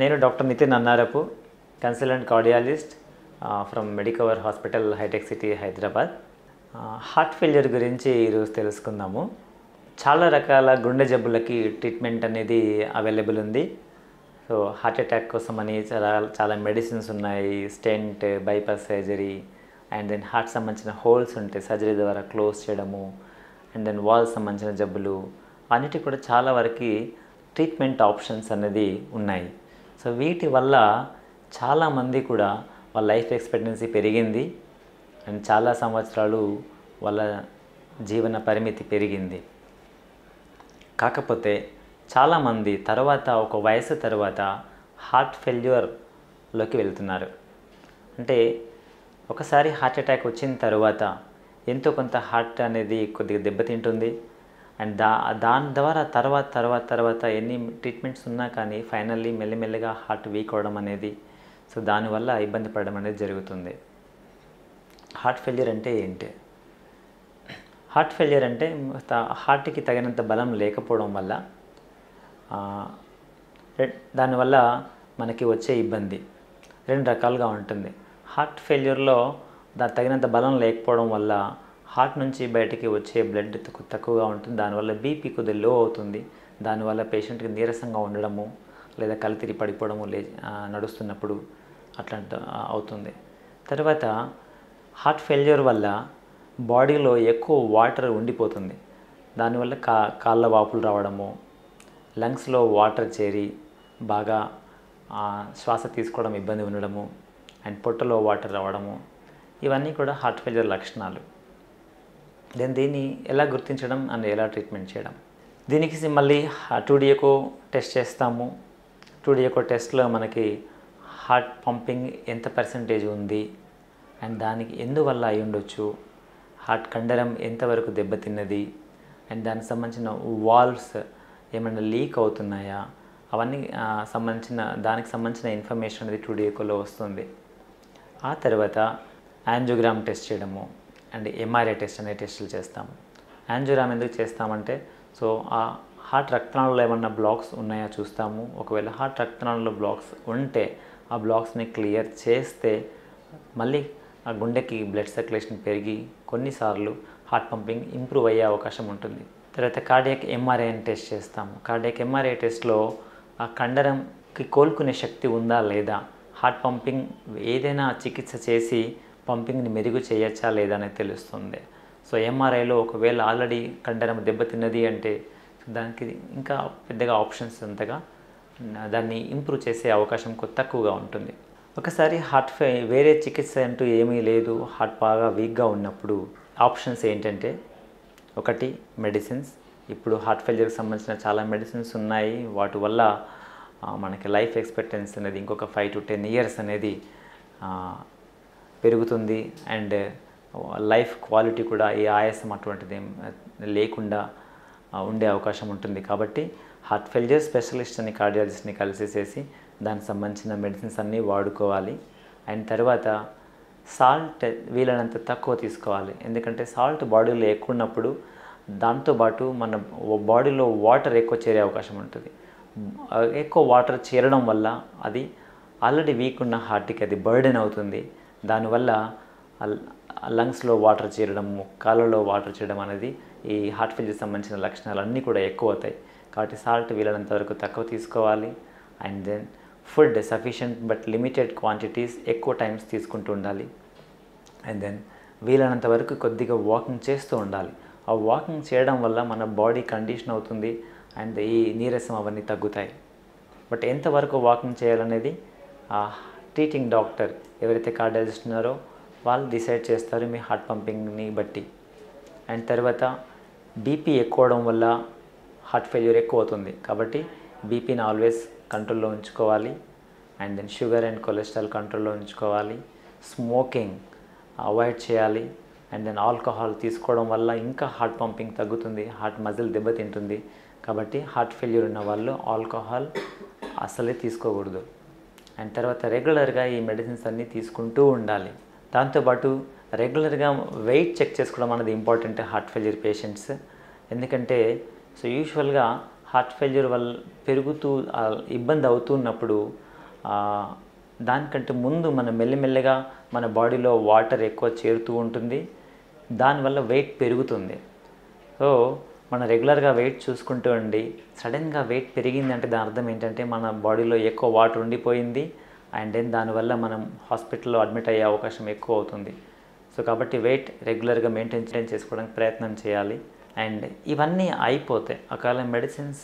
నేను doctor Nitin Annarapu consultant cardiologist from Medicover hospital hitech city Hyderabad. Heart failure గురించి ఈరోజు తెలుసుకుందాము. చాలా రకాల గుండె జబ్బులకి ట్రీట్మెంట్ అనేది అవైలబుల్ ఉంది. సో హార్ట్ అటాక్ కోసం అని చాలా చాలా మెడిసిన్స్ ఉన్నాయి. Stent bypass surgery and then heart సంబంధించిన హోల్స్ ఉంటాయి సర్జరీ ద్వారా క్లోజ్ చేయడము అండ్ దెన్ వాల్ సంబంధించిన జబ్బులు. అన్నిటి కూడా చాలా వరకు ట్రీట్మెంట్ ఆప్షన్స్ అనేది ఉన్నాయి. సో వీటి వల్ల చాలామంది కూడా వాళ్ళ లైఫ్ ఎక్స్పెక్టెన్సీ పెరిగింది. అండ్ చాలా సంవత్సరాలు వాళ్ళ జీవన పరిమితి పెరిగింది. కాకపోతే చాలామంది తర్వాత ఒక వయసు తర్వాత హార్ట్ ఫెయిల్యూర్లోకి వెళ్తున్నారు. అంటే ఒకసారి హార్ట్ అటాక్ వచ్చిన తర్వాత ఎంతో కొంత హార్ట్ అనేది కొద్దిగా దెబ్బతింటుంది. అండ్ దా దాని ద్వారా తర్వాత తర్వాత తర్వాత ఎన్ని ట్రీట్మెంట్స్ ఉన్నా కానీ ఫైనల్లీ మెల్లిమెల్లిగా హార్ట్ వీక్ అవడం అనేది సో దానివల్ల ఇబ్బంది పడడం అనేది జరుగుతుంది. హార్ట్ ఫెయిల్యూర్ అంటే ఏంటి? హార్ట్ ఫెయిల్యూర్ అంటే త- హార్ట్కి తగినంత బలం లేకపోవడం వల్ల దానివల్ల మనకి వచ్చే ఇబ్బంది రెండు రకాలుగా ఉంటుంది. హార్ట్ ఫెయిల్యూర్లో దా తగినంత బలం లేకపోవడం వల్ల హార్ట్ నుంచి బయటికి వచ్చే బ్లడ్ తక్కువగా ఉంటుంది. దానివల్ల బీపీ కొద్దిగా లో అవుతుంది. దానివల్ల పేషెంట్కి నీరసంగా ఉండడము లేదా కలితిరి పడిపోవడము లే నడుస్తున్నప్పుడు అట్లాంటి అవుతుంది. తర్వాత హార్ట్ ఫెయిల్యూర్ వల్ల బాడీలో ఎక్కువ వాటర్ ఉండిపోతుంది. దానివల్ల కా కాళ్ళ వాపులు రావడము లంగ్స్లో వాటర్ చేరి బాగా శ్వాస తీసుకోవడం ఇబ్బంది ఉండడము అండ్ పొట్టలో వాటర్ రావడము ఇవన్నీ కూడా హార్ట్ ఫెయిల్యూర్ లక్షణాలు. దెన్ దీన్ని ఎలా గుర్తించడం అండ్ ఎలా ట్రీట్మెంట్ చేయడం? దీనికి మళ్ళీ టూడియోకో టెస్ట్ చేస్తాము. టూడియోకో టెస్ట్లో మనకి హార్ట్ పంపింగ్ ఎంత పర్సంటేజ్ ఉంది? అండ్ దానికి ఎందువల్ల అయి ఉండొచ్చు? హార్ట్ కండరం ఎంతవరకు దెబ్బతిన్నది? అండ్ దానికి సంబంధించిన వాల్వ్స్ ఏమైనా లీక్ అవుతున్నాయా? అవన్నీ సంబంధించిన దానికి సంబంధించిన ఇన్ఫర్మేషన్ అనేది టూడియోకోలో వస్తుంది. ఆ తర్వాత యాంజోగ్రామ్ టెస్ట్ చేయడము. అండ్ ఎంఆర్ఐ టెస్ట్ అనే టెస్టులు చేస్తాము యాంజోరామ్ ఎందుకు చేస్తామంటే సో ఆ హార్ట్ రక్తనాళాల్లో ఏమన్నా బ్లాక్స్ ఉన్నాయా చూస్తాము. ఒకవేళ హార్ట్ రక్తనాళంలో బ్లాక్స్ ఉంటే ఆ బ్లాక్స్ని క్లియర్ చేస్తే మళ్ళీ ఆ గుండెకి బ్లడ్ సర్క్యులేషన్ పెరిగి కొన్నిసార్లు హార్ట్ పంపింగ్ ఇంప్రూవ్ అయ్యే అవకాశం ఉంటుంది. తర్వాత కార్డియాక్ ఎంఆర్ఐ అని టెస్ట్ చేస్తాము. కార్డియాక్ ఎంఆర్ఐ టెస్ట్లో ఆ కండరంకి కోలుకునే శక్తి ఉందా లేదా? హార్ట్ పంపింగ్ ఏదైనా చికిత్స చేసి పంపింగ్ని మెరుగు చేయొచ్చా లేదా అనేది తెలుస్తుంది. సో ఎంఆర్ఐలో ఒకవేళ ఆల్రెడీ కండరం దెబ్బతిన్నది అంటే దానికి ఇంకా పెద్దగా ఆప్షన్స్ అంతగా దాన్ని ఇంప్రూవ్ చేసే అవకాశం తక్కువగా ఉంటుంది. ఒకసారి హార్ట్ ఫె వేరే చికిత్స అంటూ ఏమీ లేదు. హార్ట్ బాగా వీక్గా ఉన్నప్పుడు ఆప్షన్స్ ఏంటంటే ఒకటి మెడిసిన్స్. ఇప్పుడు హార్ట్ ఫెయిల్యూర్కి సంబంధించిన చాలా మెడిసిన్స్ ఉన్నాయి. వాటి వల్ల మనకి లైఫ్ ఎక్స్పెక్టెన్సీ అనేది ఇంకొక ఫైవ్ టు టెన్ ఇయర్స్ అనేది పెరుగుతుంది అండ్ లైఫ్ క్వాలిటీ కూడా ఈ ఆయాసం అటువంటిది లేకుండా ఉండే అవకాశం ఉంటుంది. కాబట్టి హార్ట్ ఫెయిల్యూర్ స్పెషలిస్ట్ అని కార్డియాలజిస్ట్ని కలిసేసేసి దానికి సంబంధించిన మెడిసిన్స్ అన్నీ వాడుకోవాలి. అండ్ తర్వాత సాల్ట్ వీలైనంత తక్కువ తీసుకోవాలి. ఎందుకంటే సాల్ట్ బాడీలో ఎక్కువ ఉన్నప్పుడు దాంతోపాటు మన బాడీలో వాటర్ ఎక్కువ చేరే అవకాశం ఉంటుంది. ఎక్కువ వాటర్ చేరడం వల్ల అది ఆల్రెడీ వీక్ ఉన్న హార్ట్కి అది బర్డెన్ అవుతుంది. దానివల్ల లంగ్స్లో వాటర్ చేరడము కాళ్ళలో వాటర్ చేయడం అనేది ఈ హార్ట్ ఫెయిల్యూర్ సంబంధించిన లక్షణాలు అన్నీ కూడా ఎక్కువ అవుతాయి కాబట్టి సాల్ట్ వీలైనంత వరకు తక్కువ తీసుకోవాలి. And then food sufficient but limited quantities ఎక్కువ టైమ్స్ తీసుకుంటూ ఉండాలి. అండ్ దెన్ వీలైనంత వరకు కొద్దిగా వాకింగ్ చేస్తూ ఉండాలి. ఆ వాకింగ్ చేయడం వల్ల మన బాడీ కండిషన్ అవుతుంది అండ్ ఈ నీరసం అవన్నీ తగ్గుతాయి. బట్ ఎంతవరకు వాకింగ్ చేయాలనేది ట్రీటింగ్ డాక్టర్ ఎవరైతే కార్డియాలజిస్ట్ ఉన్నారో వాళ్ళు డిసైడ్ చేస్తారు మీ హార్ట్ పంపింగ్ని బట్టి. అండ్ తర్వాత బీపీ ఎక్కువడం వల్ల హార్ట్ ఫెయిల్యూర్ ఎక్కువ అవుతుంది. కాబట్టి బీపీని ఆల్వేస్ కంట్రోల్లో ఉంచుకోవాలి. And then sugar and cholesterol కంట్రోల్లో ఉంచుకోవాలి. స్మోకింగ్ అవాయిడ్ చేయాలి. అండ్ దెన్ ఆల్కహాల్ తీసుకోవడం వల్ల ఇంకా హార్ట్ పంపింగ్ తగ్గుతుంది. హార్ట్ మజిల్ దెబ్బతింటుంది. కాబట్టి హార్ట్ ఫెయిల్యూర్ ఉన్న వాళ్ళు ఆల్కహాల్ అసలే తీసుకోకూడదు. అండ్ తర్వాత రెగ్యులర్గా ఈ మెడిసిన్స్ అన్నీ తీసుకుంటూ ఉండాలి. దాంతోపాటు రెగ్యులర్గా వెయిట్ చెక్ చేసుకోవడం అనేది ఇంపార్టెంట్ హార్ట్ ఫెయిల్యూర్ పేషెంట్స్. ఎందుకంటే సో యూజువల్గా హార్ట్ ఫెయిల్యూర్ వల్ల పెరుగుతూ ఇబ్బంది అవుతున్నప్పుడు దానికంటే ముందు మనం మెల్లిమెల్లగా మన బాడీలో వాటర్ ఎక్కువ చేరుతూ ఉంటుంది. దానివల్ల వెయిట్ పెరుగుతుంది. సో మనం రెగ్యులర్గా వెయిట్ చూసుకుంటూ ఉండి సడన్గా వెయిట్ పెరిగింది అంటే దాని అర్థం ఏంటంటే మన బాడీలో ఎక్కువ వాటర్ ఉండిపోయింది అండ్ దెన్ దానివల్ల మనం హాస్పిటల్లో అడ్మిట్ అయ్యే అవకాశం ఎక్కువ అవుతుంది. సో కాబట్టి వెయిట్ రెగ్యులర్గా మెయింటైన్ చేసుకోవడానికి ప్రయత్నం చేయాలి. అండ్ ఇవన్నీ అయిపోతాయి ఒకవేళ మెడిసిన్స్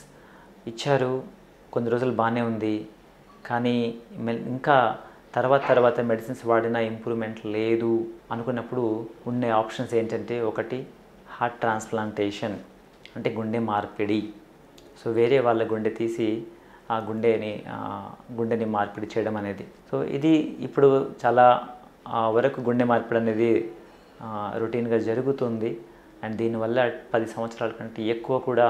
ఇచ్చారు కొన్ని రోజులు బాగానే ఉంది కానీ ఇంకా తర్వాత తర్వాత మెడిసిన్స్ వాడిన ఇంప్రూవ్మెంట్ లేదు అనుకున్నప్పుడు ఉండే ఆప్షన్స్ ఏంటంటే ఒకటి హార్ట్ ట్రాన్స్ప్లాంటేషన్. అంటే గుండె మార్పిడి. సో వేరే వాళ్ళ గుండె తీసి ఆ గుండెని గుండెని మార్పిడి చేయడం అనేది. సో ఇది ఇప్పుడు చాలా వరకు గుండె మార్పిడి అనేది రొటీన్గా జరుగుతుంది. అండ్ దీనివల్ల పది సంవత్సరాల కంటే ఎక్కువ కూడా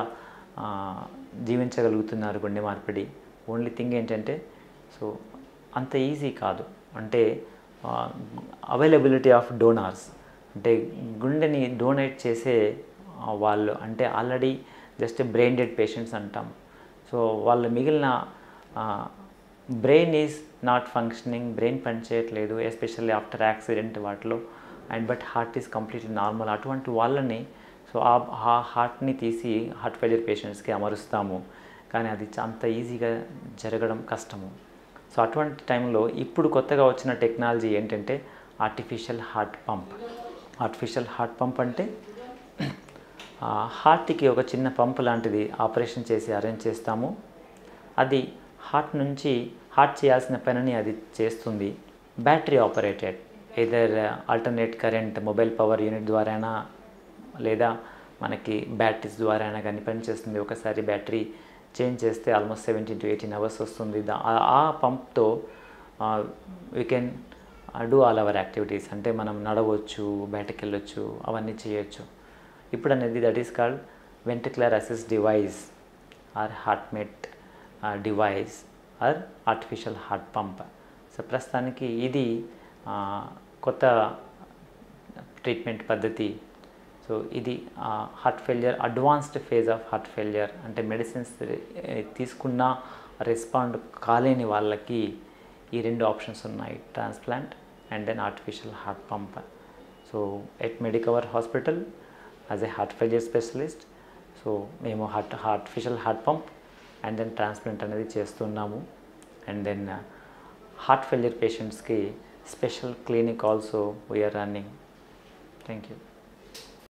జీవించగలుగుతున్నారు గుండె మార్పిడి. ఓన్లీ థింగ్ ఏంటంటే సో అంత ఈజీ కాదు. అంటే అవైలబిలిటీ ఆఫ్ డోనార్స్. అంటే గుండెని డొనేట్ చేసే వాళ్ళు అంటే already just brain dead patients అంటాం. సో వాళ్ళ మిగిలిన brain is not functioning brain పనిచేయట్లేదు ఎస్పెషల్లీ ఆఫ్టర్ యాక్సిడెంట్ వాటిలో. And but heart is completely normal అటువంటి వాళ్ళని సో ఆ హార్ట్ని తీసి హార్ట్ ఫెయిలియర్ పేషెంట్స్కి అమరుస్తాము. కానీ అది అంత ఈజీగా జరగడం కష్టము. సో అటువంటి టైంలో ఇప్పుడు కొత్తగా వచ్చిన టెక్నాలజీ ఏంటంటే artificial heart pump artificial heart pump అంటే హార్ట్కి ఒక చిన్న పంప్ లాంటిది ఆపరేషన్ చేసి అరేంజ్ చేస్తాము. అది హార్ట్ నుంచి హార్ట్ చేయాల్సిన పనిని అది చేస్తుంది. Battery operated. Either alternate current mobile power unit ద్వారానా లేదా మనకి బ్యాటరీస్ ద్వారానా కానీ పనిచేస్తుంది ఒకసారి బ్యాటరీ చేంజ్ చేస్తే almost seventeen to eighteen hours వస్తుంది. దా- ఆ- ఆ పంప్తో we can do all our activities అంటే మనం నడవచ్చు బయటకు వెళ్ళొచ్చు అవన్నీ చేయొచ్చు. ఇప్పుడు అనేది that is called ventricular assist device or HeartMate device or artificial heart pump so ప్రస్తుతానికి ఇది కొత్త ట్రీట్మెంట్ పద్ధతి. సో ఇది heart failure advanced phase of heart failure అంటే మెడిసిన్స్ తీసుకున్న రెస్పాండ్ కాలేని వాళ్ళకి ఈ రెండు ఆప్షన్స్ ఉన్నాయి. Transplant and then artificial heart pump so at Medicover hospital as a heart failure specialist so మేము heart artificial heart pump and then transplant అనేది చేస్తున్నాము. అండ్ దెన్ హార్ట్ ఫెయిలియర్ పేషెంట్స్కి special clinic also we are running thank you